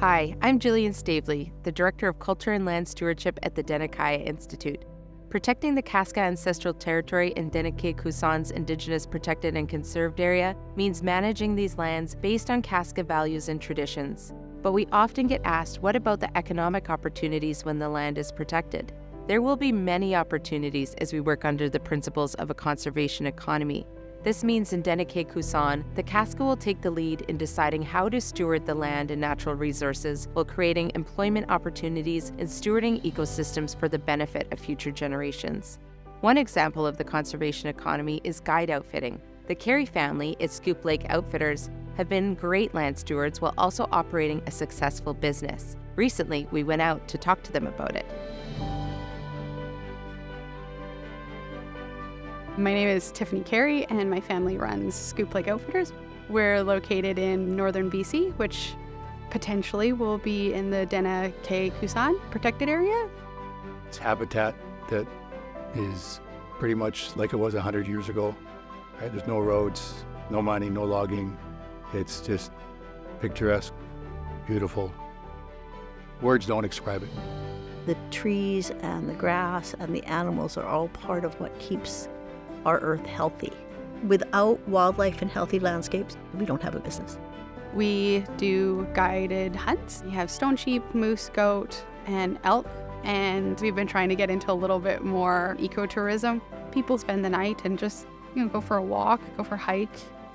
Hi, I'm Jillian Stavely, the Director of Culture and Land Stewardship at the Dena Kayeh Institute. Protecting the Kaska ancestral territory in Dene K'éh Kusān's Indigenous Protected and Conserved Area means managing these lands based on Kaska values and traditions. But we often get asked what about the economic opportunities when the land is protected? There will be many opportunities as we work under the principles of a conservation economy. This means in Dene K'éh Kusān, the Kaska will take the lead in deciding how to steward the land and natural resources while creating employment opportunities and stewarding ecosystems for the benefit of future generations. One example of the conservation economy is guide outfitting. The Cary family at Scoop Lake Outfitters have been great land stewards while also operating a successful business. Recently, we went out to talk to them about it. My name is Tiffany Cary, and my family runs Scoop Lake Outfitters. We're located in northern BC, which potentially will be in the Dene K'éh Kusān protected area. It's habitat that is pretty much like it was 100 years ago. Right? There's no roads, no mining, no logging. It's just picturesque, beautiful. Words don't describe it. The trees and the grass and the animals are all part of what keeps our earth healthy. Without wildlife and healthy landscapes, we don't have a business. We do guided hunts. We have stone sheep, moose, goat, and elk. And we've been trying to get into a little bit more ecotourism. People spend the night and just, you know, go for a walk, go for a hike,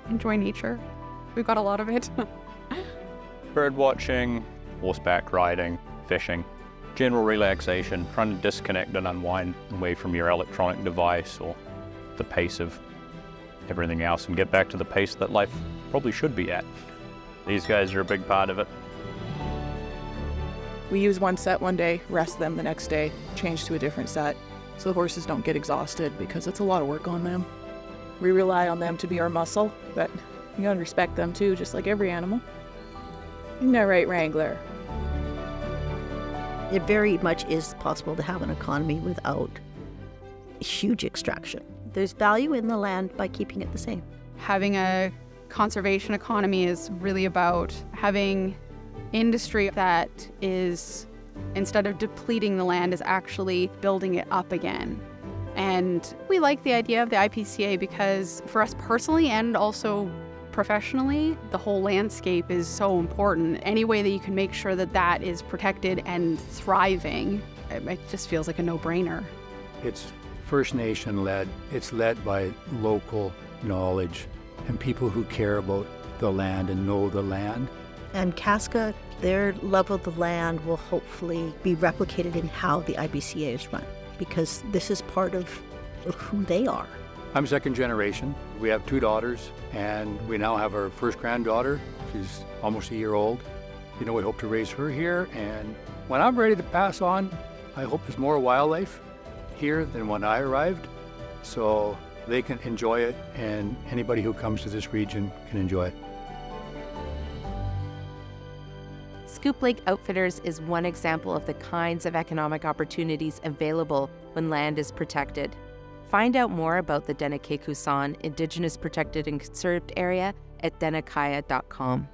enjoy nature. We've got a lot of it. Bird watching, horseback riding, fishing, general relaxation, trying to disconnect and unwind away from your electronic device or the pace of everything else and get back to the pace that life probably should be at. These guys are a big part of it. We use one set one day, rest them the next day, change to a different set, so the horses don't get exhausted because it's a lot of work on them. We rely on them to be our muscle, but you gotta respect them too, just like every animal. Isn't that right, Wrangler? It very much is possible to have an economy without huge extraction. There's value in the land by keeping it the same. Having a conservation economy is really about having industry that is, instead of depleting the land, is actually building it up again. And we like the idea of the IPCA because for us personally and also professionally, the whole landscape is so important. Any way that you can make sure that that is protected and thriving, it just feels like a no-brainer. It's First Nation led. It's led by local knowledge and people who care about the land and know the land. And Kaska, their love of the land will hopefully be replicated in how the IPCA is run because this is part of who they are. I'm second generation. We have two daughters, and we now have our first granddaughter. She's almost a year old. You know, we hope to raise her here, and when I'm ready to pass on, I hope there's more wildlife here than when I arrived, so they can enjoy it, and anybody who comes to this region can enjoy it. Scoop Lake Outfitters is one example of the kinds of economic opportunities available when land is protected. Find out more about the Dene K'éh Kusān Indigenous Protected and Conserved Area at denakayeh.com.